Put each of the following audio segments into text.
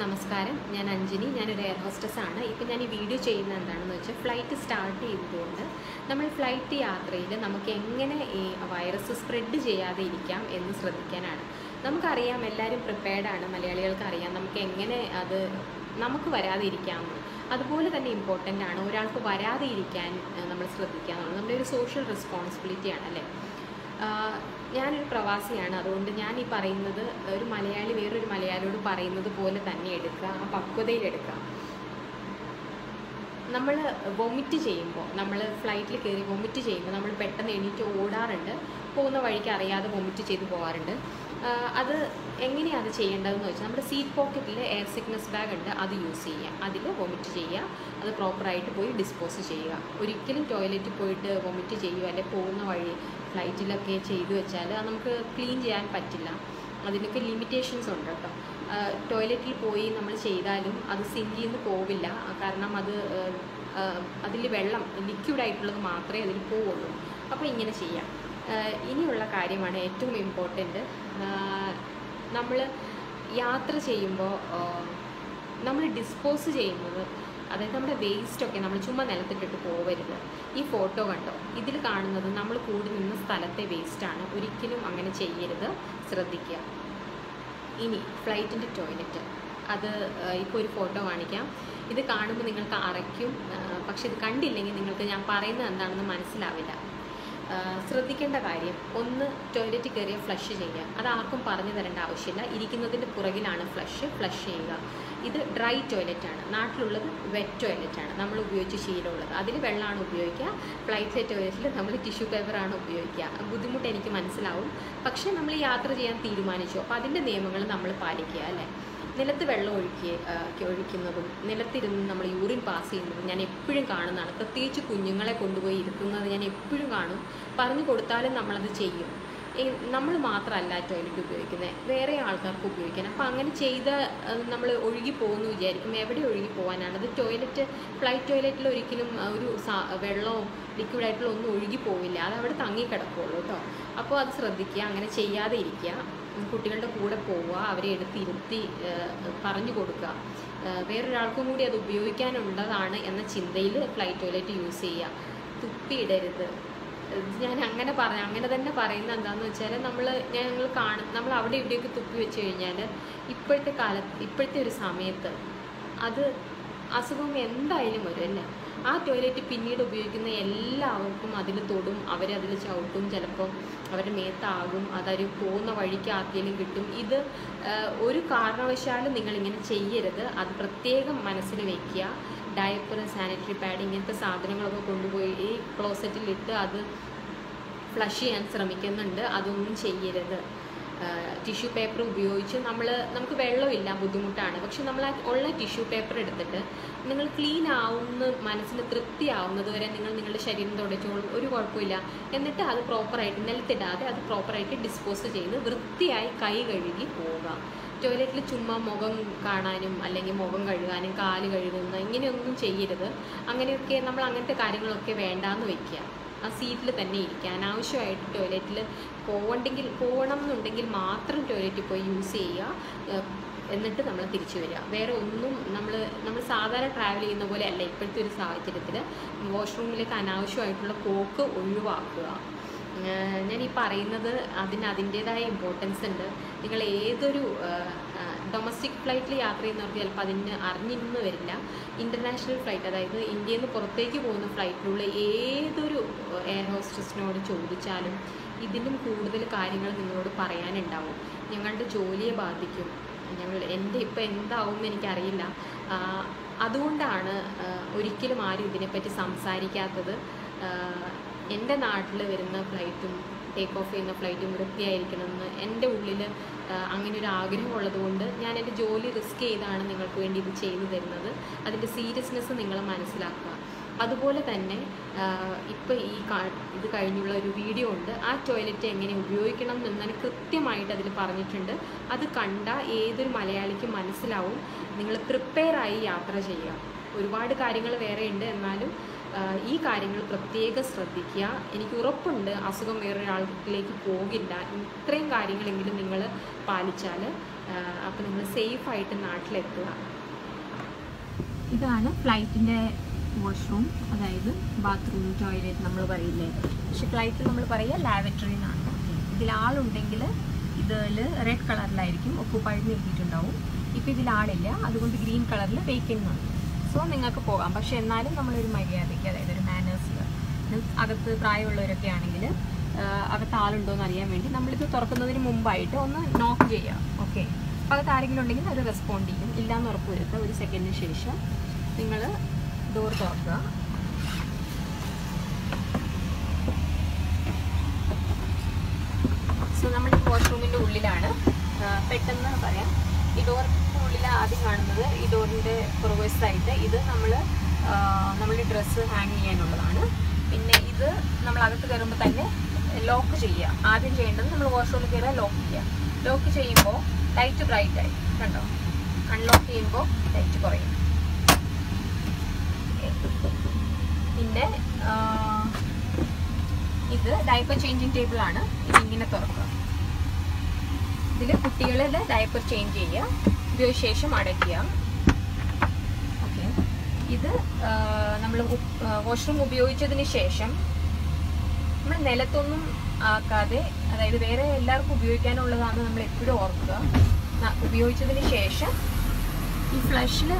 നമസ്കാരം. ഞാൻ അഞ്ജനി ഞാനൊരു എയർ ഹോസ്റ്റസ് ആണ്. ഇപ്പം ഞാൻ ഈ വീഡിയോ ചെയ്യുന്നത് എന്താണെന്ന് വെച്ചാൽ ഫ്ലൈറ്റ് സ്റ്റാർട്ട് ചെയ്തതുകൊണ്ട് നമ്മൾ ഫ്ലൈറ്റ് യാത്രയിൽ നമുക്ക് എങ്ങനെ ഈ വൈറസ് സ്പ്രെഡ് ചെയ്യാതെ ഇരിക്കാം എന്ന് ശ്രദ്ധിക്കാനാണ്. നമുക്കറിയാം എല്ലാവരും പ്രിപ്പയർഡ് ആണ്. മലയാളികൾക്ക് അറിയാം നമുക്ക് എങ്ങനെ അത് നമുക്ക് വരാതെ ഇരിക്കാമെന്ന് അതുപോലെ തന്നെ ഇമ്പോർട്ടന്റ് ആണ് ഒരാൾക്ക് വരാതെ ഇരിക്കാൻ നമ്മൾ ശ്രദ്ധിക്കുക എന്നുള്ളത്. നമ്മുടെ ഒരു സോഷ്യൽ റെസ്പോൺസിബിലിറ്റി ആണ് അല്ലേ ഞാനൊരു പ്രവാസിയാണ്. അതുകൊണ്ട് ഞാൻ ഈ പറയുന്നത് ഒരു മലയാളി വേറൊരു മലയാളിയോട് പറയുന്നത് പോലെ തന്നെ എടുക്കുക ആ പക്വതയിലെടുക്കുക നമ്മൾ വൊമിറ്റ് ചെയ്യുമ്പോൾ നമ്മൾ ഫ്ലൈറ്റിൽ കയറി വൊമിറ്റ് ചെയ്യുമ്പോൾ നമ്മൾ പെട്ടെന്ന് എണീറ്റ് ഓടാറുണ്ട്. പോകുന്ന വഴിക്ക് അറിയാതെ വൊമിറ്റ് ചെയ്ത് പോകാറുണ്ട് അത് എങ്ങനെയാണ് അത് ചെയ്യേണ്ടതെന്ന് വെച്ചാൽ നമ്മുടെ സീറ്റ് പോക്കറ്റിൽ എയർ സിക്നസ് ബാഗ് ഉണ്ട് അത് യൂസ് ചെയ്യുക. അതിൽ വൊമിറ്റ് ചെയ്യുക. അത് പ്രോപ്പറായിട്ട് പോയി ഡിസ്പോസ് ചെയ്യുക. ഒരിക്കലും ടോയ്ലറ്റിൽ പോയിട്ട് വൊമിറ്റ് ചെയ്യുക അല്ലെങ്കിൽ പോകുന്ന വഴി ഫ്ലൈറ്റിലൊക്കെ ചെയ്തു വെച്ചാൽ അത് നമുക്ക് ക്ലീൻ ചെയ്യാൻ പറ്റില്ല. അതിനൊക്കെ ലിമിറ്റേഷൻസ് ഉണ്ട് കേട്ടോ. ടോയ്ലറ്റിൽ പോയി നമ്മൾ ചെയ്താലും അത് സിങ്കിൽ നിന്ന് പോവില്ല. കാരണം അത് അതിൽ വെള്ളം ലിക്വിഡായിട്ടുള്ളത് മാത്രമേ അതിൽ പോവുള്ളൂ. അപ്പോൾ ഇങ്ങനെ ചെയ്യാം. ഇനിയുള്ള കാര്യമാണ് ഏറ്റവും ഇമ്പോർട്ടന്റ് നമ്മൾ യാത്ര ചെയ്യുമ്പോൾ നമ്മൾ ഡിസ്പോസ് ചെയ്യുന്നത് അതായത് നമ്മുടെ വേസ്റ്റൊക്കെ നമ്മൾ ചുമ്മാ നിലത്തിട്ടിട്ട് പോവരുത്. ഈ ഫോട്ടോ കണ്ടോ? ഇതിൽ കാണുന്നത് നമ്മൾ കൂടി നിന്ന സ്ഥലത്തെ വേസ്റ്റാണ് ഒരിക്കലും അങ്ങനെ ചെയ്യരുത്. ശ്രദ്ധിക്കുക. ഇനി ഫ്ലൈറ്റിന്റെ ടോയ്ലറ്റ് അത് ഇപ്പോൾ ഒരു ഫോട്ടോ കാണിക്കാം. ഇത് കാണുമ്പോൾ നിങ്ങൾക്ക് അറയ്ക്കും. പക്ഷെ ഇത് കണ്ടില്ലെങ്കിൽ നിങ്ങൾക്ക് ഞാൻ പറയുന്നത് എന്താണെന്ന് മനസ്സിലാവില്ല. ശ്രദ്ധിക്കേണ്ട കാര്യം ഒന്ന് ടോയ്ലറ്റ് കയറിയ ഫ്ലഷ് ചെയ്യുക. അത് ആർക്കും പറഞ്ഞു തരേണ്ട ആവശ്യമില്ല. ഇരിക്കുന്നതിന്റെ പുറകിലാണ് ഫ്ലഷ് ഫ്ലഷ് ചെയ്യുക. ഇത് ഡ്രൈ ടോയ്ലറ്റാണ് നാട്ടിലുള്ളത് വെറ്റ് ടോയ്ലറ്റാണ് നമ്മൾ ഉപയോഗിച്ച് ശീലമുള്ളത്. അതിൽ വെള്ളമാണ് ഉപയോഗിക്കുക. ഫ്ലൈറ്റിലെ ടോയ്ലറ്റിൽ നമ്മൾ ടിഷ്യൂ പേപ്പറാണ് ഉപയോഗിക്കുക. ബുദ്ധിമുട്ട് എനിക്ക് മനസ്സിലാവും. പക്ഷേ നമ്മൾ യാത്ര ചെയ്യാൻ തീരുമാനിച്ചു. അപ്പോൾ അതിന്റെ നിയമങ്ങൾ നമ്മൾ പാലിക്കുക അല്ലേ? നിലത്ത് വെള്ളം ഒഴുക്കി ഒഴിക്കുന്നതും നിലത്തിരുന്ന് നമ്മൾ യൂറിൻ പാസ് ചെയ്യുന്നതും ഞാൻ എപ്പോഴും കാണുന്നതാണ്. പ്രത്യേകിച്ച് കുഞ്ഞുങ്ങളെ കൊണ്ടുപോയി ഇരുത്തുന്നത് ഞാൻ എപ്പോഴും കാണും. പറഞ്ഞു കൊടുത്താലും നമ്മളത് ചെയ്യും. നമ്മൾ മാത്രമല്ല ടോയ്ലറ്റ് ഉപയോഗിക്കുന്നത് വേറെ ആൾക്കാർക്ക് ഉപയോഗിക്കണം അപ്പോൾ അങ്ങനെ ചെയ്ത നമ്മൾ ഒഴുകി പോകുന്നു വിചാരിക്കും എവിടെ ഒഴുകി പോകാനാണ്. അത് ടോയ്ലറ്റ് ഫ്ലൈറ്റ് ടോയ്ലറ്റിൽ ഒരിക്കലും ഒരു വെള്ളമോ ലിക്വിഡായിട്ടുള്ള ഒന്നും ഒഴുകി പോവില്ല. അത് അവിടെ തങ്ങി തങ്ങിക്കിടക്കുള്ളൂ കേട്ടോ അപ്പോൾ അത് ശ്രദ്ധിക്കുക. അങ്ങനെ ചെയ്യാതെ ഇരിക്കുക. കുട്ടികളുടെ കൂടെ പോവുക. അവരെ എടുത്തിരുത്തി പറഞ്ഞു കൊടുക്കുക. വേറൊരാൾക്കും കൂടി അത് ഉപയോഗിക്കാനുള്ളതാണ് എന്ന ചിന്തയിൽ ഫ്ലൈറ്റ് ടോയ്ലറ്റ് യൂസ് ചെയ്യുക. തുപ്പിയിടരുത്. ഞാൻ അങ്ങനെ പറഞ്ഞ അങ്ങനെ തന്നെ പറയുന്നത് എന്താന്ന് വെച്ചാൽ നമ്മൾ ഞങ്ങൾ കാണും നമ്മൾ അവിടെ ഇവിടെയൊക്കെ തുപ്പി വെച്ച് കഴിഞ്ഞാൽ ഇപ്പോഴത്തെ കാലത്ത് ഇപ്പോഴത്തെ ഒരു സമയത്ത് അത് അസുഖം എന്തായാലും വരും അല്ലേ? ആ ടോയ്ലറ്റ് പിന്നീട് ഉപയോഗിക്കുന്ന എല്ലാവർക്കും അതിൽ തൊടും അവരതിൽ ചവിട്ടും ചിലപ്പം അവരുടെ മേത്താകും അതൊരു പോകുന്ന വഴിക്ക് ആർക്കെങ്കിലും കിട്ടും. ഇത് ഒരു കാരണവശാലും നിങ്ങളിങ്ങനെ ചെയ്യരുത്. അത് പ്രത്യേകം മനസ്സിൽ വെക്കുക ഡയപ്പർ സാനിറ്ററി പാഡ് ഇങ്ങനത്തെ സാധനങ്ങളൊക്കെ കൊണ്ടുപോയി ഈ ക്ലോസറ്റിലിട്ട് അത് ഫ്ലഷ് ചെയ്യാൻ ശ്രമിക്കുന്നുണ്ട്. അതൊന്നും ചെയ്യരുത്. ടിഷ്യൂ പേപ്പർ ഉപയോഗിച്ച് നമ്മൾ നമുക്ക് വെള്ളമില്ല ബുദ്ധിമുട്ടാണ്. പക്ഷെ നമ്മൾ ഉള്ള ടിഷ്യൂ പേപ്പർ എടുത്തിട്ട് നിങ്ങൾ ക്ലീൻ ആവുന്ന മനസ്സിന് തൃപ്തിയാവുന്നത് വരെ നിങ്ങൾ നിങ്ങളുടെ ശരീരം തുടച്ചോളും. ഒരു കുഴപ്പമില്ല. എന്നിട്ട് അത് പ്രോപ്പറായിട്ട് നിലത്തിടാതെ അത് പ്രോപ്പറായിട്ട് ഡിസ്പോസ് ചെയ്ത് വൃത്തിയായി കൈ കഴുകി പോവുക. ടോയ്ലറ്റിൽ ചുമ്മാ മുഖം കാണാനും അല്ലെങ്കിൽ മുഖം കഴുകാനും കാൽ കഴുകുന്ന ഇങ്ങനെയൊന്നും ചെയ്യരുത്. അങ്ങനെയൊക്കെ നമ്മൾ അങ്ങനത്തെ കാര്യങ്ങളൊക്കെ വേണ്ടാന്ന് വെക്കുക. ആ സീറ്റിൽ തന്നെ ഇരിക്കുക. അനാവശ്യമായിട്ട് ടോയ്ലറ്റിൽ പോകണ്ടെങ്കിൽ പോകണം എന്നുണ്ടെങ്കിൽ മാത്രം ടോയ്ലറ്റിൽ പോയി യൂസ് ചെയ്യുക. എന്നിട്ട് നമ്മൾ തിരിച്ചു വരിക. വേറെ ഒന്നും നമ്മൾ നമ്മൾ സാധാരണ ട്രാവൽ ചെയ്യുന്ന പോലെ അല്ല ഇപ്പോഴത്തെ ഒരു സാഹചര്യത്തിൽ വാഷ്റൂമിലേക്ക് അനാവശ്യമായിട്ടുള്ള പോക്ക് ഒഴിവാക്കുക. ഞാൻ ഈ പറയുന്നത് അതിന് അതിന്റേതായ ഇമ്പോർട്ടൻസ് ഉണ്ട്. നിങ്ങൾ ഏതൊരു ഡൊമസ്റ്റിക് ഫ്ലൈറ്റിൽ യാത്ര ചെയ്യുന്നവർക്ക് ചിലപ്പോൾ അതിന് അറിഞ്ഞിരുന്നു വരില്ല. ഇന്റർനാഷണൽ ഫ്ലൈറ്റ് അതായത് ഇന്ത്യയിൽ നിന്ന് പുറത്തേക്ക് പോകുന്ന ഫ്ലൈറ്റിലുള്ള ഏതൊരു എയർ ഹോസ്റ്റസിനോട് ചോദിച്ചാലും ഇതിലും കൂടുതൽ കാര്യങ്ങൾ നിങ്ങളോട് പറയാനുണ്ടാവും. ഞങ്ങളുടെ ജോലിയെ ബാധിക്കും. ഞങ്ങൾ എന്റെ ഇപ്പോൾ എന്താവും എനിക്കറിയില്ല. അതുകൊണ്ടാണ് ഒരിക്കലും ആരും ഇതിനെപ്പറ്റി സംസാരിക്കാത്തത്. എന്റെ നാട്ടിൽ വരുന്ന ഫ്ലൈറ്റും ടേക്ക് ഓഫ് ചെയ്യുന്ന ഫ്ലൈറ്റും വൃത്തിയായിരിക്കണമെന്ന് എന്റെ ഉള്ളിൽ അങ്ങനെ ഒരു ആഗ്രഹം ഉള്ളതുകൊണ്ട് ഞാൻ എന്റെ ജോലി റിസ്ക് ചെയ്താണ് നിങ്ങൾക്ക് വേണ്ടി ഇത് ചെയ്തു തരുന്നത്. അതിന്റെ സീരിയസ്നെസ് നിങ്ങൾ മനസ്സിലാക്കുക. അതുപോലെ തന്നെ ഇപ്പോൾ ഈ ഇത് കഴിഞ്ഞുള്ള ഒരു വീഡിയോ ഉണ്ട്. ആ ടോയ്ലറ്റ് എങ്ങനെ ഉപയോഗിക്കണം എന്നതിന് കൃത്യമായിട്ട് അതിൽ പറഞ്ഞിട്ടുണ്ട്. അത് കണ്ട ഏതൊരു മലയാളിക്കും മനസ്സിലാവും. നിങ്ങൾ പ്രിപ്പയറായി യാത്ര ചെയ്യുക. ഒരുപാട് കാര്യങ്ങൾ വേറെ ഉണ്ട്. എന്നാലും ഈ കാര്യങ്ങൾ പ്രത്യേകം ശ്രദ്ധിക്കുക. എനിക്ക് ഉറപ്പുണ്ട് അസുഖം വേറൊരാളിലേക്ക് പോകില്ല. ഇത്രയും കാര്യങ്ങളെങ്കിലും നിങ്ങൾ പാലിച്ചാൽ അപ്പോൾ നിങ്ങൾ സേഫായിട്ട് നാട്ടിലെത്തുക. ഇതാണ് ഫ്ലൈറ്റിന്റെ വാഷ്റൂം. അതായത് ബാത്റൂം ടോയ്ലറ്റ് നമ്മൾ പറയില്ലേ? പക്ഷെ ഫ്ലൈറ്റിൽ നമ്മൾ പറയുക ലാബറട്ടറി എന്നാണ് ഇതിൽ ആളുണ്ടെങ്കിൽ ഇതിൽ റെഡ് കളറിലായിരിക്കും. ഒക്കുപ്പൈഡ് എഴുതിയിട്ടുണ്ടാവും. ഇപ്പോൾ ഇതിൽ ആളില്ല. അതുകൊണ്ട് ഗ്രീൻ കളറിൽ വേക്കന്റ് ആണ്. സോ നിങ്ങൾക്ക് പോകാം. പക്ഷെ എന്നാലും നമ്മളൊരു മര്യാദയ്ക്ക് അതായത് ഒരു മാനേഴ്സിൽ അകത്ത് പ്രായമുള്ളവരൊക്കെ ആണെങ്കിൽ അകത്ത് ആളുണ്ടോ എന്ന് അറിയാൻ വേണ്ടി നമ്മളിത് തുറക്കുന്നതിന് മുമ്പായിട്ട് ഒന്ന് നോക്ക് ചെയ്യാം. ഓക്കെ അകത്ത് ആരെങ്കിലും ഉണ്ടെങ്കിൽ അത് റെസ്പോണ്ട് ചെയ്യും. ഇല്ലയെന്ന് ഉറപ്പ് ഒരു സെക്കൻഡിന് ശേഷം നിങ്ങൾ ഡോർ തുറക്കുക. സോ നമ്മുടെ വാഷ്റൂമിന്റെ ഉള്ളിലാണ്. പെട്ടെന്ന് പറയാം. ഈ ഡോറിന്റെ ഉള്ളിൽ ആദ്യം കാണുന്നത്. ഈ ഡോറിന്റെ പുറകുവശത്തായിട്ട് ഇത് നമ്മൾ നമ്മളുടെ ഡ്രസ്സ് ഹാങ് ചെയ്യാനുള്ളതാണ്. പിന്നെ ഇത് നമ്മൾ അകത്ത് കയറുമ്പോൾ തന്നെ ലോക്ക് ചെയ്യുക. ആദ്യം ചെയ്യേണ്ടത് നമ്മൾ വാഷ്റൂമിൽ കയറുക ലോക്ക് ചെയ്യുക. ലോക്ക് ചെയ്യുമ്പോൾ ലൈറ്റ് ബ്രൈറ്റ് ആയി. കണ്ടോ? അൺലോക്ക് ചെയ്യുമ്പോൾ ലൈറ്റ് കുറയും. പിന്നെ ഇത് ഡൈപ്പർ ചേഞ്ചിങ് ടേബിളാണ് ഇത് ഇങ്ങനെ തുറക്കുക. ഇതിൽ കുട്ടികളുടെ ഡയപ്പർ ചേഞ്ച് ചെയ്യുക. ഇതിനു ശേഷം അടയ്ക്കുക. ഓക്കെ ഇത് നമ്മൾ വാഷ്റൂം ഉപയോഗിച്ചതിന് ശേഷം നമ്മൾ നിലത്തൊന്നും ആക്കാതെ അതായത് വേറെ എല്ലാവർക്കും ഉപയോഗിക്കാനുള്ളതാണ് നമ്മൾ എപ്പോഴും ഓർക്കുക. ഉപയോഗിച്ചതിന് ശേഷം ഈ ഫ്ലഷിൽ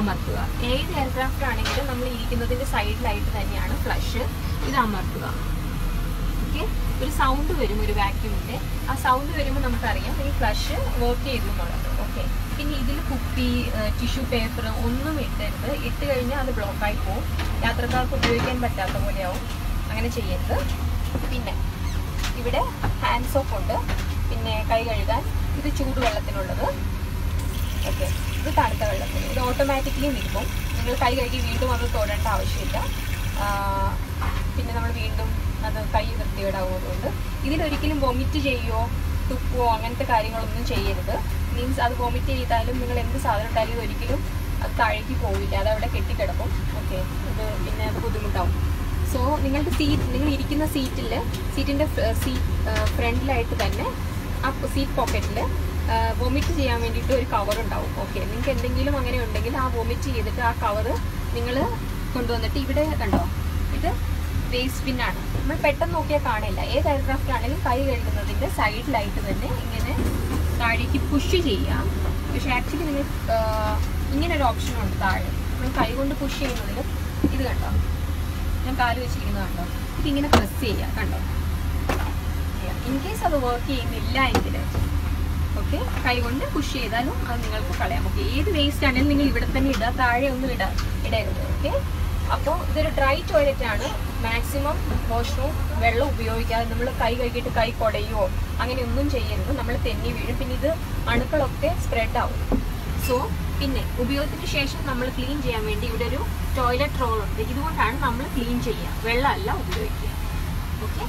അമർത്തുക. ഏത് എയർക്രാഫ്റ്റ് ആണെങ്കിലും നമ്മൾ ഇരിക്കുന്നതിന്റെ സൈഡിലായിട്ട് തന്നെയാണ് ഫ്ലഷ് ഇത് അമർത്തുക. ഓക്കെ ഒരു സൗണ്ട് വരും ഒരു വാക്യൂമിന്റെ ആ സൗണ്ട് വരുമ്പോൾ നമുക്കറിയാം ഈ ഫ്ലഷ് വർക്ക് ചെയ്തു എന്നുള്ളത്. ഓക്കെ പിന്നെ ഇതിൽ കുപ്പി ടിഷ്യൂ പേപ്പർ ഒന്നും ഇട്ടരുത് ഇട്ട് കഴിഞ്ഞാൽ അത് ബ്ലോക്കായി പോവും. യാത്രക്കാർക്ക് ഉപയോഗിക്കാൻ പറ്റാത്ത പോലെയാവും. അങ്ങനെ ചെയ്യരുത്. പിന്നെ ഇവിടെ ഹാൻഡ് സോപ്പ് ഉണ്ട്. പിന്നെ കൈ കഴുകാൻ ഇത് ചൂടുവെള്ളത്തിനുള്ളത്. ഓക്കെ ഇത് തണുത്ത വെള്ളത്തിന് ഇത് ഓട്ടോമാറ്റിക്കലി നിൽക്കും നിങ്ങൾ കൈ കഴുകി വീണ്ടും അത് തൊടേണ്ട ആവശ്യമില്ല ആ, പിന്നെ നമ്മൾ വീണ്ടും അത് കൈ വൃത്തികേടാവും അതുകൊണ്ട് ഇതിലൊരിക്കലും വൊമിറ്റ് ചെയ്യുമോ തുപ്പോ അങ്ങനത്തെ കാര്യങ്ങളൊന്നും ചെയ്യരുത്. മീൻസ് അത് വൊമിറ്റ് ചെയ്താലും നിങ്ങൾ എന്ത് സാധനം ഇട്ടാലും ഒരിക്കലും അത് താഴേക്ക് പോവില്ല. അത് അവിടെ കെട്ടിക്കിടക്കും. ഓക്കെ ഇത് പിന്നെ അത് ബുദ്ധിമുട്ടാവും. സോ നിങ്ങളുടെ സീറ്റ് നിങ്ങൾ ഇരിക്കുന്ന സീറ്റിൽ സീറ്റിന്റെ സീറ്റ് ഫ്രണ്ടിലായിട്ട് തന്നെ ആ സീറ്റ് പോക്കറ്റിൽ വൊമിറ്റ് ചെയ്യാൻ വേണ്ടിയിട്ട് ഒരു കവർ ഉണ്ടാവും. ഓക്കെ നിങ്ങൾക്ക് എന്തെങ്കിലും അങ്ങനെ ഉണ്ടെങ്കിൽ ആ വൊമിറ്റ് ചെയ്തിട്ട് ആ കവർ നിങ്ങൾ കൊണ്ടുവന്നിട്ട് ഇവിടെ കണ്ടോ? ഇത് വേസ്റ്റ് ബിന്നാണ് നമ്മൾ പെട്ടെന്ന് നോക്കിയാൽ കാണില്ല. ഏത് എയർക്രാഫ്റ്റ് ആണെങ്കിലും കൈ കഴുകുന്നതിന്റെ സൈഡിലായിട്ട് തന്നെ ഇങ്ങനെ താഴേക്ക് പുഷ് ചെയ്യാം പക്ഷെ ആക്ച്വലി നിങ്ങൾ ഇങ്ങനെ ഒരു ഓപ്ഷൻ ഉണ്ട് താഴെ. നമ്മൾ കൈ കൊണ്ട് പുഷ് ചെയ്യുന്നതിൽ ഇത് കണ്ടോ? ഞാൻ കാൽ വെച്ചിരിക്കുന്നത് കണ്ടോ? ഇതിങ്ങനെ പ്രസ് ചെയ്യുക കണ്ടോ? ഇൻ കേസ് അത് വർക്ക് ചെയ്യുന്നില്ല എങ്കിൽ ഓക്കെ കൈകൊണ്ട് പുഷ് ചെയ്താലും അത് നിങ്ങൾക്ക് കളയാം. ഓക്കെ ഏത് വേസ്റ്റ് ആണെങ്കിലും നിങ്ങൾ ഇവിടെ തന്നെ ഇടുക താഴെ ഒന്നും ഇടാ ഇടരുത് ഓക്കെ അപ്പോൾ ഇതൊരു ഡ്രൈ ടോയ്ലറ്റ് ആണ്. മാക്സിമം വാഷ്റൂം വെള്ളം ഉപയോഗിക്കാതെ നമ്മൾ കൈ കഴുകിയിട്ട് കൈ കുടയോ അങ്ങനെ ഒന്നും ചെയ്യരുത്. നമ്മൾ തെന്നി വീഴും. പിന്നെ ഇത് അണുക്കളൊക്കെ സ്പ്രെഡ് ആവും. സോ പിന്നെ ഉപയോഗത്തിന് ശേഷം നമ്മൾ ക്ലീൻ ചെയ്യാൻ വേണ്ടി ഇവിടെ ഒരു ടോയ്ലറ്റ് റോൾ ഉണ്ട്. ഇതുകൊണ്ടാണ് നമ്മൾ ക്ലീൻ ചെയ്യുക. വെള്ളമല്ല ഉപയോഗിക്കുക. ഓക്കെ